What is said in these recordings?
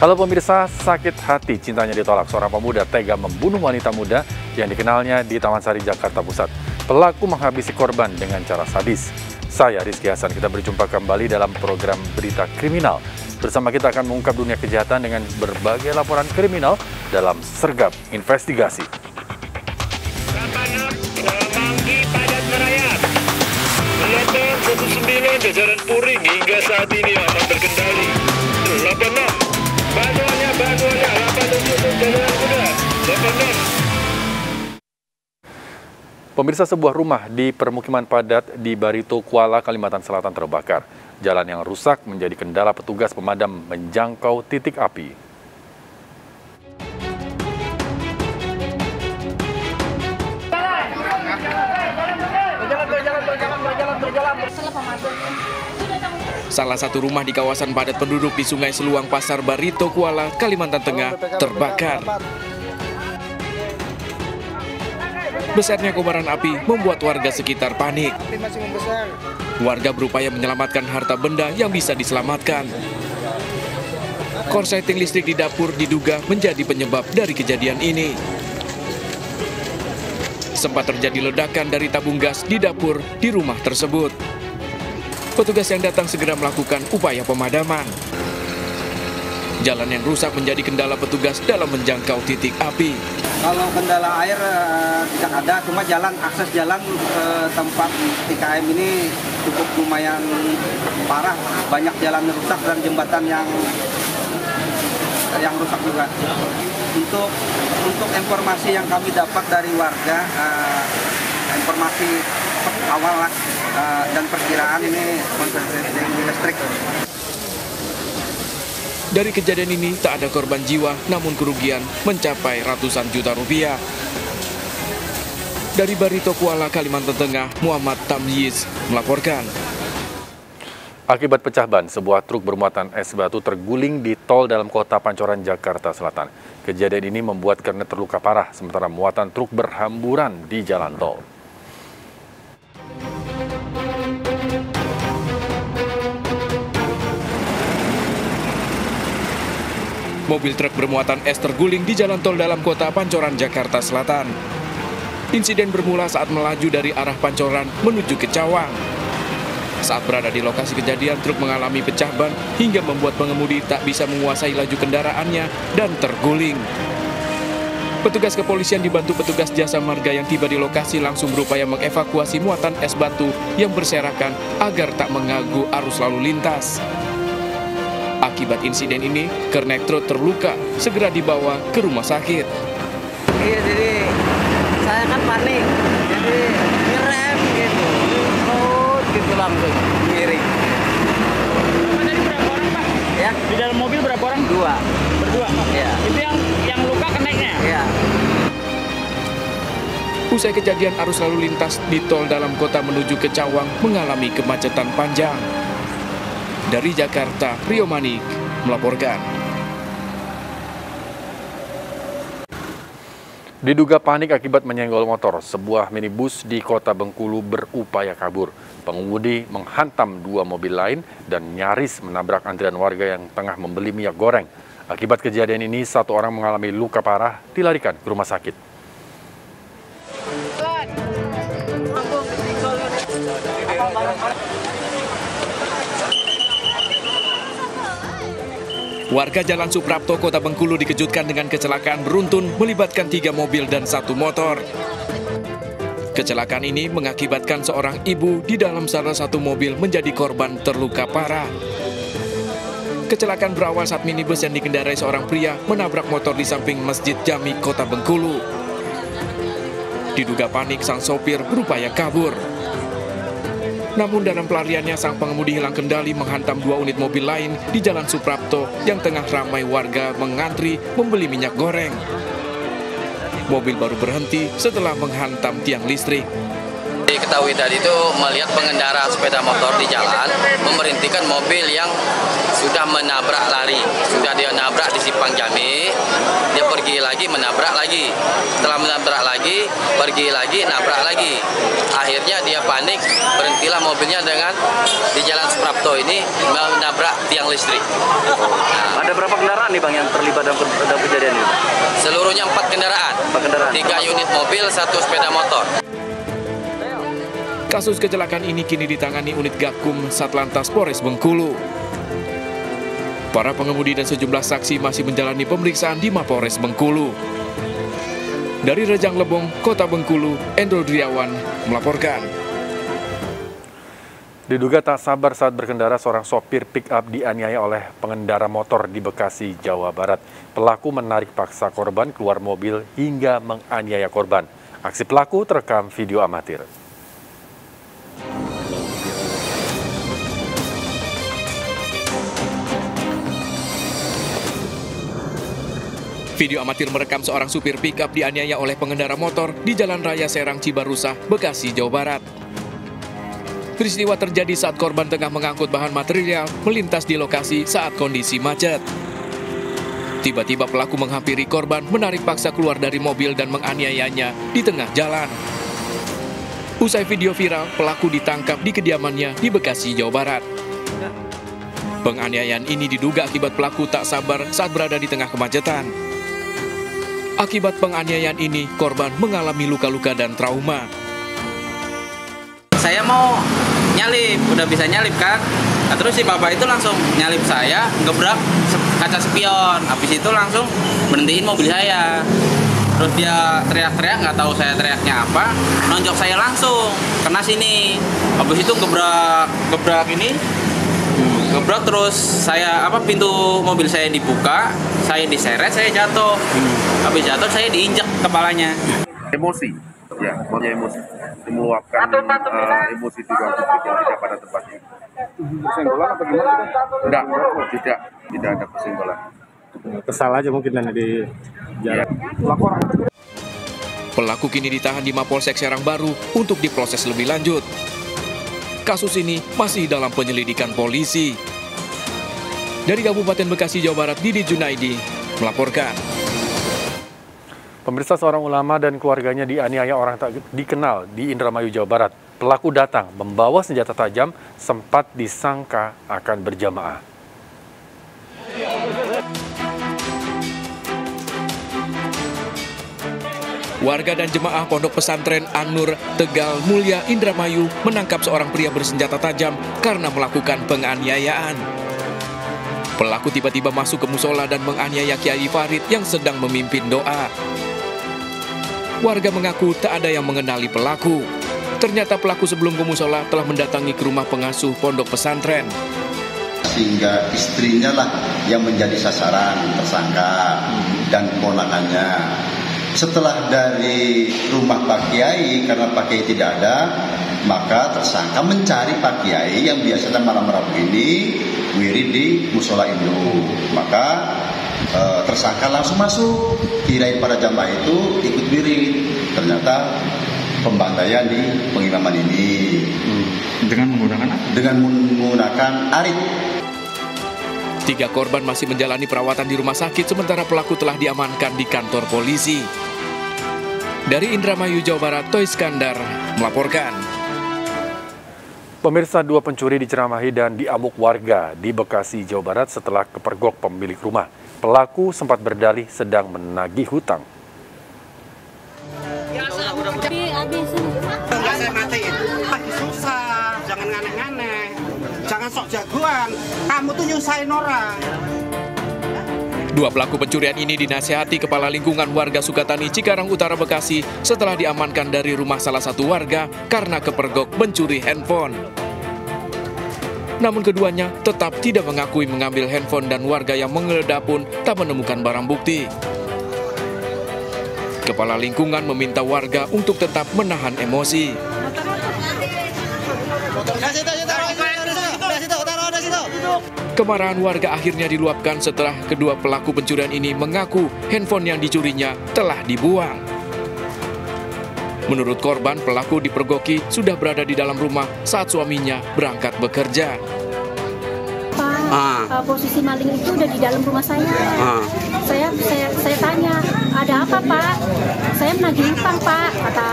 Halo pemirsa, sakit hati cintanya ditolak seorang pemuda tega membunuh wanita muda yang dikenalnya di Taman Sari, Jakarta Pusat. Pelaku menghabisi korban dengan cara sadis. Saya Rizky Hasan, kita berjumpa kembali dalam program Berita Kriminal. Bersama kita akan mengungkap dunia kejahatan dengan berbagai laporan kriminal dalam Sergap Investigasi. Manggi padat merayap. Melotong 19 jajaran Puring hingga saat ini aman terkendali. Pemirsa sebuah rumah di permukiman padat di Barito, Kuala, Kalimantan Selatan terbakar. Jalan yang rusak menjadi kendala petugas pemadam menjangkau titik api. Salah satu rumah di kawasan padat penduduk di Sungai Seluang Pasar Barito, Kuala, Kalimantan Tengah terbakar. Besarnya kobaran api membuat warga sekitar panik. Warga berupaya menyelamatkan harta benda yang bisa diselamatkan. Korsleting listrik di dapur diduga menjadi penyebab dari kejadian ini. Sempat terjadi ledakan dari tabung gas di dapur di rumah tersebut. Petugas yang datang segera melakukan upaya pemadaman. Jalan yang rusak menjadi kendala petugas dalam menjangkau titik api. Kalau kendala air eh, tidak ada, cuma jalan akses jalan ke tempat TKM ini cukup lumayan parah. Banyak jalan rusak dan jembatan yang yang rusak juga. Untuk untuk informasi yang kami dapat dari warga, eh, informasi awal eh, dan perkiraan ini konsleting listrik. Dari kejadian ini tak ada korban jiwa, namun kerugian mencapai ratusan juta rupiah. Dari Barito Kuala, Kalimantan Tengah, Muhammad Tamyiz melaporkan. Akibat pecah ban, sebuah truk bermuatan es batu terguling di tol dalam kota Pancoran, Jakarta Selatan. Kejadian ini membuat kernet terluka parah, sementara muatan truk berhamburan di jalan tol. Mobil truk bermuatan es terguling di jalan tol dalam kota Pancoran, Jakarta Selatan. Insiden bermula saat melaju dari arah Pancoran menuju ke Cawang. Saat berada di lokasi kejadian, truk mengalami pecah ban hingga membuat pengemudi tak bisa menguasai laju kendaraannya dan terguling. Petugas kepolisian dibantu petugas jasa marga yang tiba di lokasi langsung berupaya mengevakuasi muatan es batu yang berserakan agar tak mengganggu arus lalu lintas. Akibat insiden ini, kernet truk terluka, segera dibawa ke rumah sakit. Iya, jadi saya kan panik, jadi ngerem gitu, terus gitu langsung miring. Tadi berapa orang pak? Ya, Di dalam mobil berapa orang? dua. Berdua. Iya. Itu yang yang luka keneknya. Ya, Usai kejadian arus lalu lintas di tol dalam kota menuju ke Cawang mengalami kemacetan panjang. Dari Jakarta, Rio Manik melaporkan. Diduga panik akibat menyenggol motor, sebuah minibus di kota Bengkulu berupaya kabur. Pengemudi menghantam dua mobil lain dan nyaris menabrak antrian warga yang tengah membeli minyak goreng. Akibat kejadian ini, satu orang mengalami luka parah dilarikan ke rumah sakit. Warga Jalan Suprapto, Kota Bengkulu dikejutkan dengan kecelakaan beruntun melibatkan tiga mobil dan satu motor. Kecelakaan ini mengakibatkan seorang ibu di dalam salah satu mobil menjadi korban terluka parah. Kecelakaan berawal saat minibus yang dikendarai seorang pria menabrak motor di samping Masjid Jami, Kota Bengkulu. Diduga panik, sang sopir berupaya kabur. Namun dalam pelariannya sang pengemudi hilang kendali menghantam dua unit mobil lain di Jalan Suprapto yang tengah ramai warga mengantri membeli minyak goreng. Mobil baru berhenti setelah menghantam tiang listrik. Diketahui tadi itu melihat pengendara sepeda motor di jalan memerintihkan mobil yang sudah menabrak lari. Sudah dia nabrak di Simpang Jami, dia pergi lagi menabrak lagi. Setelah menabrak lagi, pergi lagi nabrak lagi. Akhirnya dia panik, berhentilah mobilnya dengan di Jalan Suprapto ini menabrak tiang listrik. Ada berapa kendaraan nih bang yang terlibat dalam, dalam kejadian ini? Seluruhnya empat kendaraan, Empat kendaraan. tiga unit mobil, satu sepeda motor. Kasus kecelakaan ini kini ditangani unit Gakum Satlantas Polres Bengkulu. Para pengemudi dan sejumlah saksi masih menjalani pemeriksaan di Mapolres Bengkulu. Dari Rejang Lebong, Kota Bengkulu, Endro Driawan melaporkan. Diduga tak sabar saat berkendara, seorang sopir pick-up dianiaya oleh pengendara motor di Bekasi, Jawa Barat. Pelaku menarik paksa korban keluar mobil hingga menganiaya korban. Aksi pelaku terekam video amatir. Video amatir merekam seorang supir pickup dianiaya oleh pengendara motor di Jalan Raya Serang Cibarusah, Bekasi, Jawa Barat. Peristiwa terjadi saat korban tengah mengangkut bahan material melintas di lokasi saat kondisi macet. Tiba-tiba pelaku menghampiri korban, menarik paksa keluar dari mobil dan menganiayanya di tengah jalan. Usai video viral, pelaku ditangkap di kediamannya di Bekasi, Jawa Barat. Penganiayaan ini diduga akibat pelaku tak sabar saat berada di tengah kemacetan. Akibat penganiayaan ini, korban mengalami luka-luka dan trauma. saya mau nyalip udah bisa nyalip kan? Nah, terus si bapak itu langsung nyalip saya gebrak kaca spion. Habis itu langsung berhentiin mobil saya. Terus dia teriak-teriak nggak tahu saya teriaknya apa nonjok saya langsung kena sini. Habis itu gebrak gebrak ini gebrak terus saya apa pintu mobil saya dibuka saya diseret saya jatuh. Habis jatuh saya diinjak kepalanya. Emosi. Ya punya emosi. Meluapkan eh, emosi tujuan publik yang tidak pada tempatnya Kesenggolan apa gimana? tidak tidak. Tidak ada kesimpulan. Kesal aja mungkin dan di jalan. Pelaku kini ditahan di Mapolsek Serang Baru untuk diproses lebih lanjut. Kasus ini masih dalam penyelidikan polisi. Dari Kabupaten Bekasi, Jawa Barat, Didi Junaidi melaporkan. Pemirsa seorang ulama dan keluarganya dianiaya orang tak dikenal di Indramayu, Jawa Barat. Pelaku datang membawa senjata tajam sempat disangka akan berjamaah. Warga dan jemaah Pondok Pesantren An-Nur, Tegal, Mulia, Indramayu menangkap seorang pria bersenjata tajam karena melakukan penganiayaan. Pelaku tiba-tiba masuk ke musola dan menganiaya Kiai Farid yang sedang memimpin doa. Warga mengaku tak ada yang mengenali pelaku. Ternyata pelaku sebelum ke musola telah mendatangi ke rumah pengasuh pondok pesantren. sehingga istrinya lah yang menjadi sasaran tersangka dan keponakannya. Setelah dari rumah Pak Kiai, karena Pak Kiai tidak ada, maka tersangka mencari Pak Kiai yang biasanya malam Rabu ini wirid di musola Indo. Maka eh, tersangka langsung masuk, kirain para jamaah itu ikut wirid. Ternyata pembantaian di pengimaman ini. Dengan menggunakan dengan menggunakan arit Tiga korban masih menjalani perawatan di rumah sakit sementara pelaku telah diamankan di kantor polisi. Dari Indramayu, Jawa Barat, Toy Skandar melaporkan. Pemirsa dua pencuri diceramahi dan diamuk warga di Bekasi, Jawa Barat setelah kepergok pemilik rumah. Pelaku sempat berdalih sedang menagih hutang. Kamu tuh nyusahin orang. Dua pelaku pencurian ini dinasehati Kepala Lingkungan Warga Sukatani Cikarang Utara Bekasi setelah diamankan dari rumah salah satu warga karena kepergok mencuri handphone. Namun keduanya tetap tidak mengakui mengambil handphone dan warga yang menggeledah pun tak menemukan barang bukti. Kepala Lingkungan meminta warga untuk tetap menahan emosi. Kemarahan warga akhirnya diluapkan setelah kedua pelaku pencurian ini mengaku handphone yang dicurinya telah dibuang. Menurut korban, pelaku dipergoki sudah berada di dalam rumah saat suaminya berangkat bekerja. Pak, uh, posisi maling itu udah di dalam rumah saya. Saya saya saya tanya, ada apa Pak? Saya menagih utang Pak, kata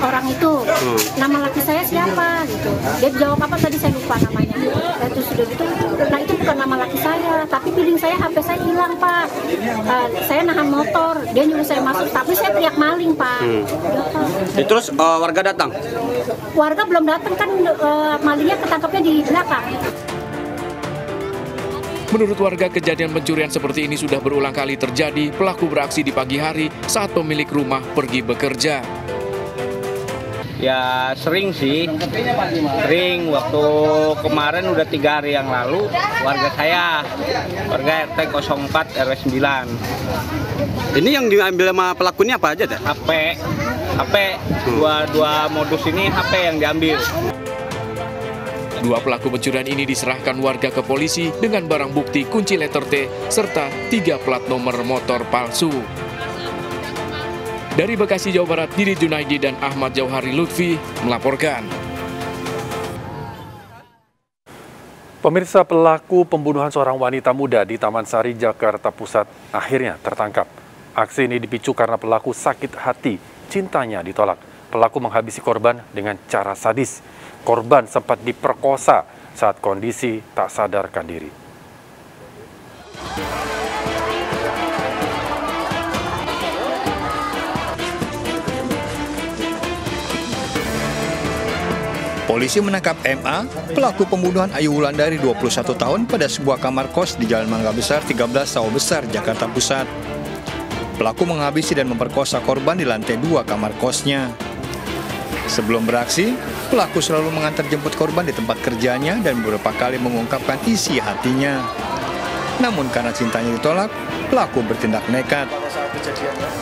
orang itu. Nama laki saya siapa gitu. Dia jawab apa tadi saya lupa namanya. Dan terus sudah gitu, nah itu bukan nama laki saya, tapi feeling saya HP saya hilang pak. Uh, saya nahan motor, dia nyuruh saya masuk, tapi saya teriak maling pak. Hmm. Ya, terus uh, warga datang? Warga belum datang kan uh, malingnya ketangkapnya di belakang. Menurut warga, kejadian pencurian seperti ini sudah berulang kali terjadi. Pelaku beraksi di pagi hari saat pemilik rumah pergi bekerja. Ya sering sih, sering waktu kemarin udah tiga hari yang lalu warga saya, warga RT 04 RW 9. Ini yang diambil sama pelakunya apa aja? Dah? HP, HP, dua, dua modus ini HP yang diambil. Dua pelaku pencurian ini diserahkan warga ke polisi dengan barang bukti kunci letter T serta tiga plat nomor motor palsu. Dari Bekasi, Jawa Barat, Didi Junaidi dan Ahmad Jauhari Lutfi melaporkan. Pemirsa pelaku pembunuhan seorang wanita muda di Taman Sari, Jakarta Pusat akhirnya tertangkap. Aksi ini dipicu karena pelaku sakit hati, cintanya ditolak. Pelaku menghabisi korban dengan cara sadis. Korban sempat diperkosa saat kondisi tak sadarkan diri. Polisi menangkap MA, pelaku pembunuhan Ayu Wulandari 21 tahun pada sebuah kamar kos di Jalan Mangga Besar 13 Sawah Besar, Jakarta Pusat. Pelaku menghabisi dan memperkosa korban di lantai dua kamar kosnya. Sebelum beraksi, pelaku selalu mengantar jemput korban di tempat kerjanya dan beberapa kali mengungkapkan isi hatinya. Namun karena cintanya ditolak, pelaku bertindak nekat.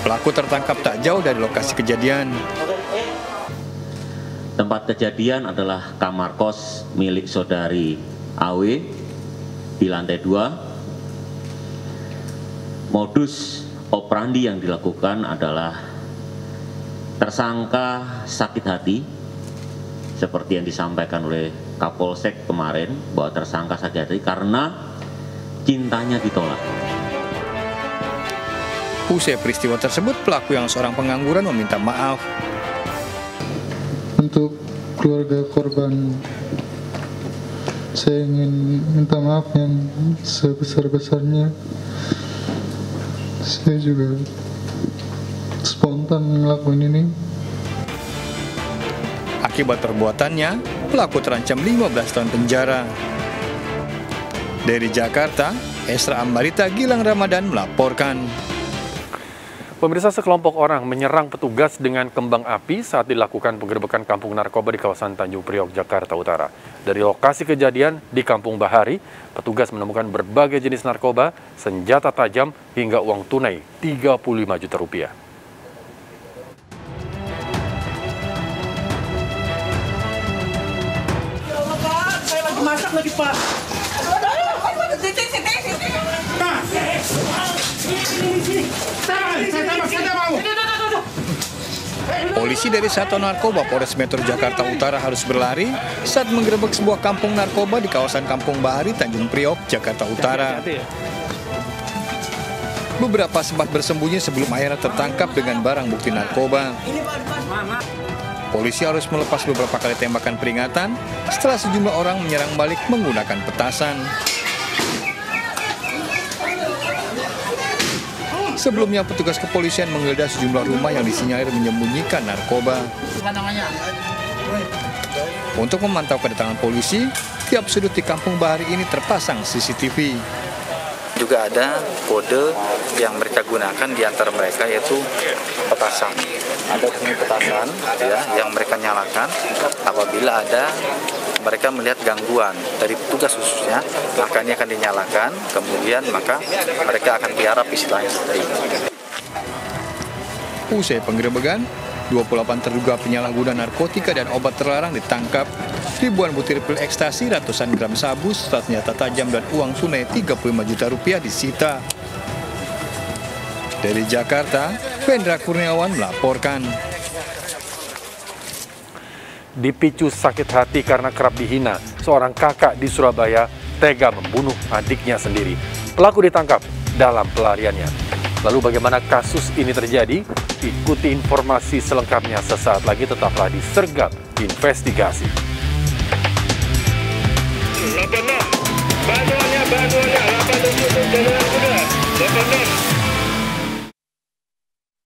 Pelaku tertangkap tak jauh dari lokasi kejadian. Tempat kejadian adalah kamar kos milik saudari AW di lantai 2. Modus operandi yang dilakukan adalah tersangka sakit hati seperti yang disampaikan oleh Kapolsek kemarin bahwa tersangka sakit hati karena cintanya ditolak. Usai peristiwa tersebut, pelaku yang seorang pengangguran meminta maaf. Untuk keluarga korban saya ingin minta maaf yang sebesar-besarnya. Saya juga spontan ngelakuin ini Akibat perbuatannya, pelaku terancam 15 tahun penjara. Dari Jakarta, Esra Ambarita Gilang Ramadan melaporkan. Pemirsa sekelompok orang menyerang petugas dengan kembang api saat dilakukan penggerbekan kampung narkoba di kawasan Tanjung Priok, Jakarta Utara. Dari lokasi kejadian di Kampung Bahari, petugas menemukan berbagai jenis narkoba, senjata tajam, hingga uang tunai 35 juta rupiah. Lagi Pak. Polisi dari Satuan Narkoba Polres Metro Jakarta Utara harus berlari saat menggerebek sebuah kampung narkoba di kawasan Kampung Bahari, Tanjung Priok, Jakarta Utara. Beberapa sempat bersembunyi sebelum akhirnya tertangkap dengan barang bukti narkoba. Polisi harus melepas beberapa kali tembakan peringatan setelah sejumlah orang menyerang balik menggunakan petasan. Sebelumnya petugas kepolisian menggeledah sejumlah rumah yang disinyalir menyembunyikan narkoba. Untuk memantau kedatangan polisi, tiap sudut di kampung Bahari ini terpasang CCTV. Juga ada kode yang mereka gunakan di antara mereka yaitu petasan. Ada bunyi petasan ya yang mereka nyalakan apabila ada mereka melihat gangguan dari petugas khususnya, maka ini akan dinyalakan, kemudian maka mereka akan tiarap istilahnya seperti itu. Usai penggerebekan, 28 terduga penyalahguna narkotika dan obat terlarang ditangkap. Ribuan butir pil ekstasi, ratusan gram sabu, senjata tajam dan uang tunai 35 juta rupiah disita. Dari Jakarta, Vendra Kurniawan melaporkan. Dipicu sakit hati karena kerap dihina, seorang kakak di Surabaya tega membunuh adiknya sendiri. Pelaku ditangkap dalam pelariannya. Lalu bagaimana kasus ini terjadi? Ikuti informasi selengkapnya sesaat lagi tetaplah di Sergap Investigasi. Banyuwannya manualnya 87